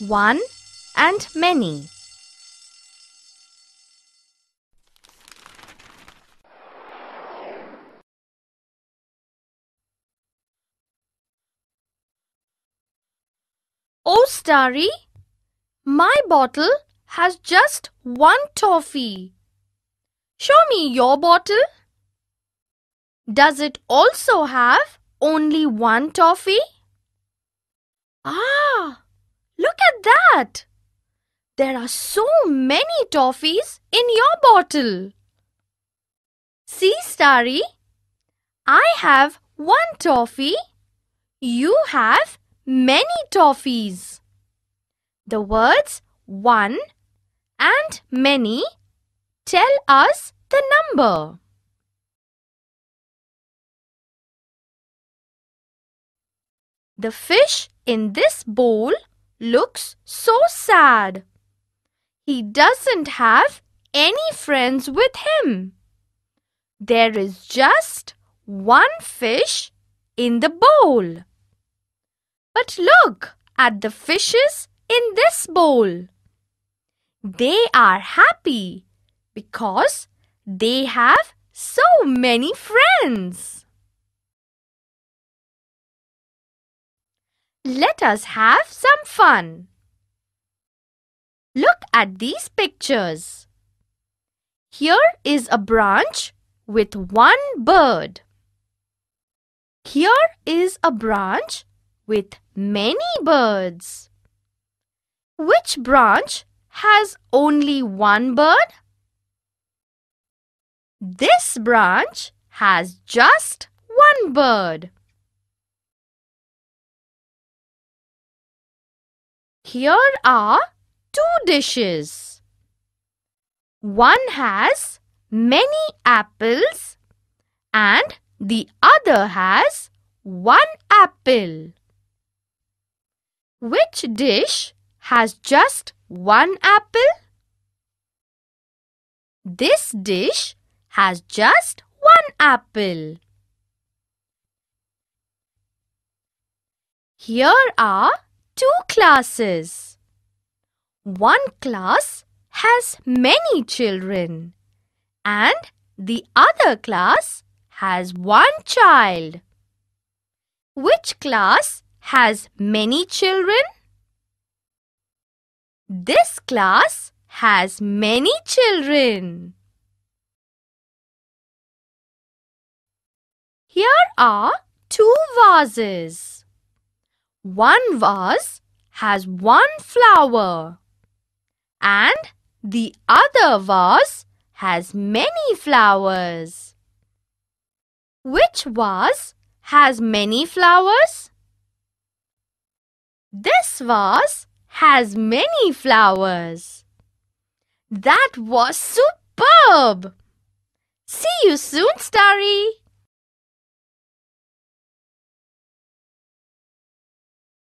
One and many. Oh, Starry, my bottle has just one toffee. Show me your bottle. Does it also have only one toffee? Ah, look at that. There are so many toffees in your bottle. See, Starry, I have one toffee. You have many toffees. The words one and many tell us the number. The fish in this bowl looks so sad. He doesn't have any friends with him. There is just one fish in the bowl. But look at the fishes in this bowl. They are happy because they have so many friends. Let us have some fun. Look at these pictures. Here is a branch with one bird. Here is a branch with many birds. Which branch has only one bird? This branch has just one bird. Here are two dishes. One has many apples and the other has one apple. Which dish has just one apple? This dish has just one apple. Here are two classes. One class has many children and the other class has one child. Which class has many children? This class has many children. Here are two vases. One vase has one flower and the other vase has many flowers. Which vase has many flowers? This vase has many flowers. That was superb! See you soon, Starry!